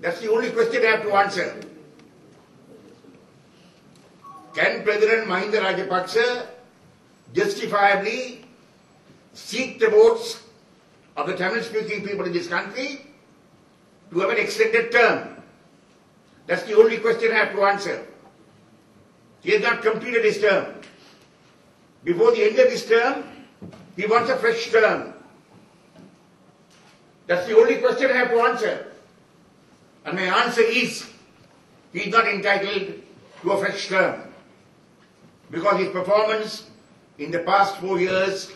That's the only question I have to answer. Can President Mahinda Rajapaksa justifiably seek the votes of the Tamil speaking people in this country to have an extended term? That's the only question I have to answer. He has not completed his term. Before the end of his term, he wants a fresh term. That's the only question I have to answer. And my answer is, he is not entitled to a fresh term. Because his performance in the past four years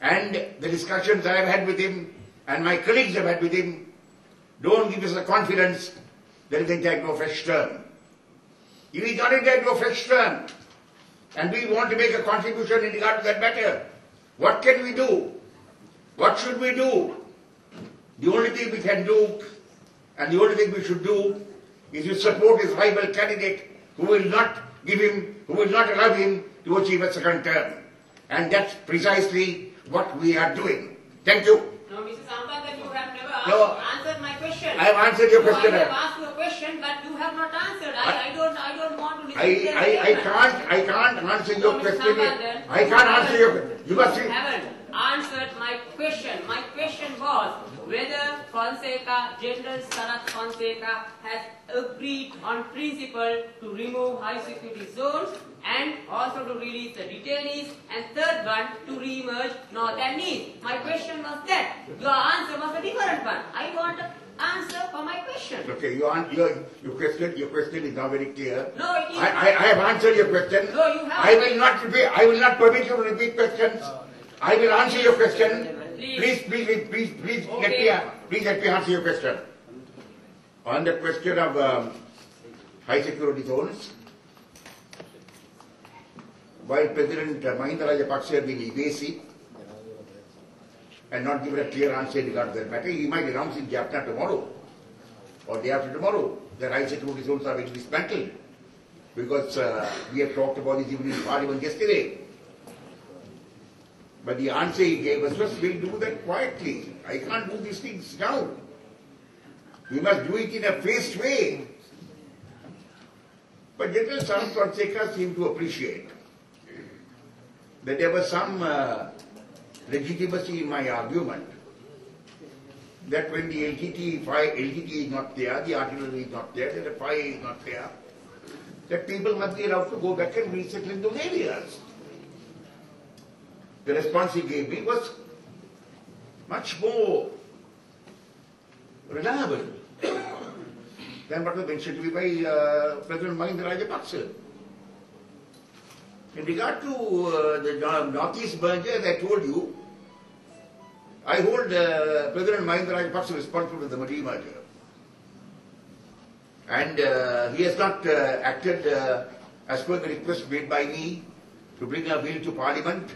and the discussions I have had with him and my colleagues have had with him don't give us the confidence that he is entitled to a fresh term. If he is not entitled to a fresh term, and we want to make a contribution in regard to that matter, what can we do? What should we do? The only thing we can do, and the only thing we should do, is to support his rival candidate who will not give him, who will not allow him to achieve a second term. And that's precisely what we are doing. Thank you. No, Mr. Sampath, you have never No. answered my question. I have answered your No, question. I have asked you a question, but you have not answered. I, I don't, I don't want to listen I, to your I, I can't, I can't answer your No, Mr. question. Sampath, I can't answer your, you must You haven't answered my question. My question was whether Fonseca, General Sarath Fonseca has agreed on principle to remove high security zones and also to release the detainees and third one to re-emerge North and East. My question was that. Your answer was a different one. I want an answer for my question. okay, you an your, your question, your question is not very clear. No, it is I, I, I have answered your question. No, you haven't. I will not repeat, I will not permit you to repeat questions. Uh, I will answer your question. Please, Please. please, please, please, let me, Okay. please let me answer your question. On the question of um, high security zones, while President Mahinda Rajapaksa has been evasive and not given a clear answer regarding that matter, he might announce in Jaffna tomorrow or day after tomorrow that high security zones are being dismantled because uh, we have talked about this even in Parliament yesterday. But the answer he gave us was, we'll do that quietly. I can't do these things now. We must do it in a phased way. But General Sam Fonseca seemed to appreciate that there was some uh, legitimacy in my argument that when the LTT, fire, LTT is not there, the artillery is not there, the fire is not there, that people must be allowed to go back and resettle in those areas. The response he gave me was much more reliable than what was mentioned to me by uh, President Mahinda Rajapaksa. In regard to uh, the Nor- Northeast merger, as I told you, I hold uh, President Mahinda Rajapaksa responsible for the de-merger. And uh, he has not uh, acted uh, as per the request made by me to bring a bill to Parliament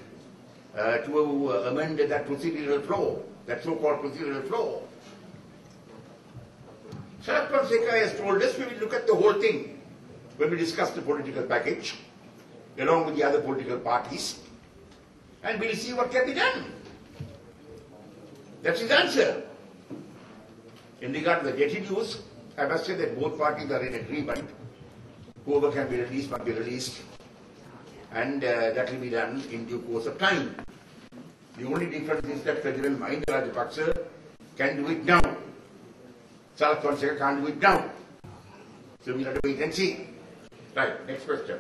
uh, to uh, amend that procedural flow, that so-called procedural flow. Sarath Fonseca has told us we will look at the whole thing when we discuss the political package, along with the other political parties, and we'll see what can be done. That's his answer. In regard to the detainees, I must say that both parties are in agreement. Whoever can be released must be released, and uh, that will be done in due course of time. The only difference is that President Mahinda Rajapaksa can do it now. Sarath Fonseca can't do it now. So we'll have to wait and see. Right, next question.